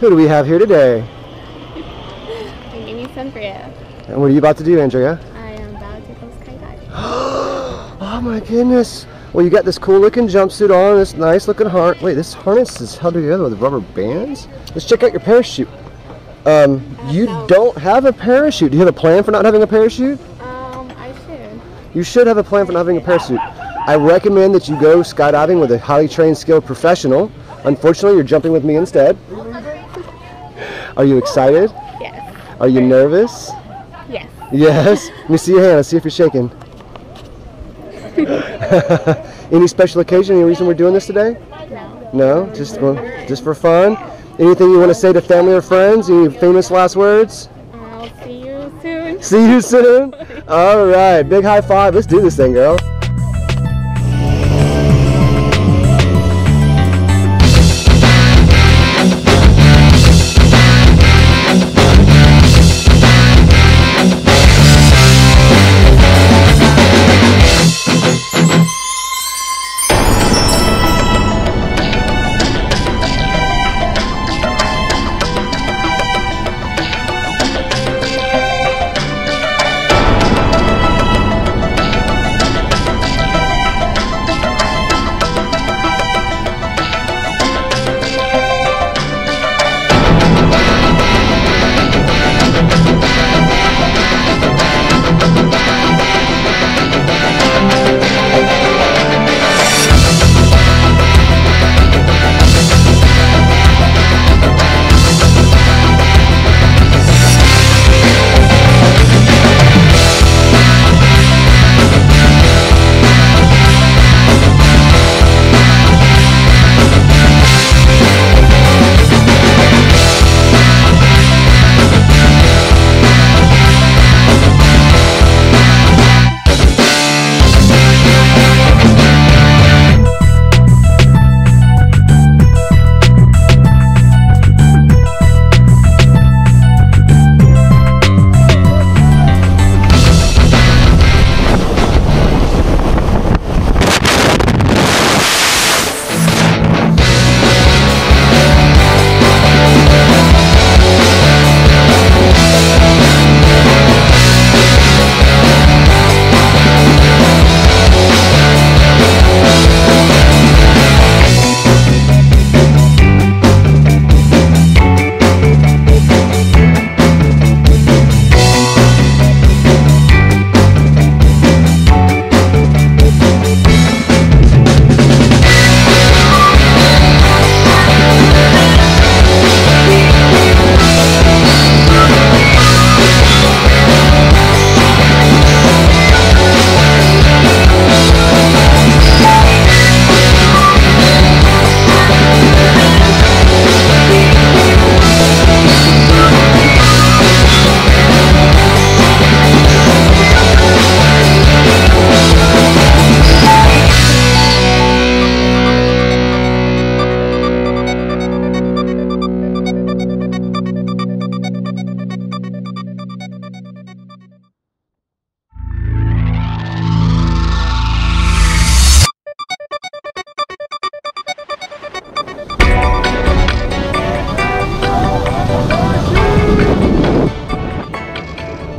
Who do we have here today? Sunbria. And what are you about to do, Andrea? I am about to go skydiving. oh my goodness. Well, you got this cool looking jumpsuit on, this nice looking harness. Wait, this harness is held together with rubber bands? Let's check out your parachute. Um, you no. don't have a parachute. Do you have a plan for not having a parachute? Um, I should. You should have a plan for not having a parachute. I recommend that you go skydiving with a highly trained, skilled professional. Unfortunately, you're jumping with me instead. Are you excited? Yes. Are you nervous? Yes. Yes. Let me see your hand. Let's see if you're shaking. Any special occasion? Any reason we're doing this today? No. No, just well, just for fun. Anything you want to say to family or friends? Any famous last words? I'll see you soon. See you soon. All right, big high five. Let's do this thing, girl.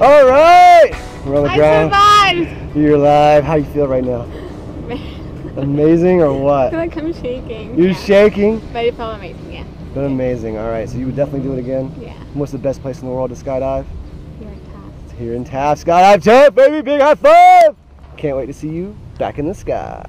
All right, we're on the I ground. survived! You're alive. How you feel right now? Amazing or what? I feel like I'm shaking. You're yeah. shaking. But it felt amazing, yeah. But amazing. All right, so you would definitely do it again. Yeah. What's the best place in the world to skydive? Here in Taft. Here in Taft. Skydive Taft, baby. Big high five. Can't wait to see you back in the sky.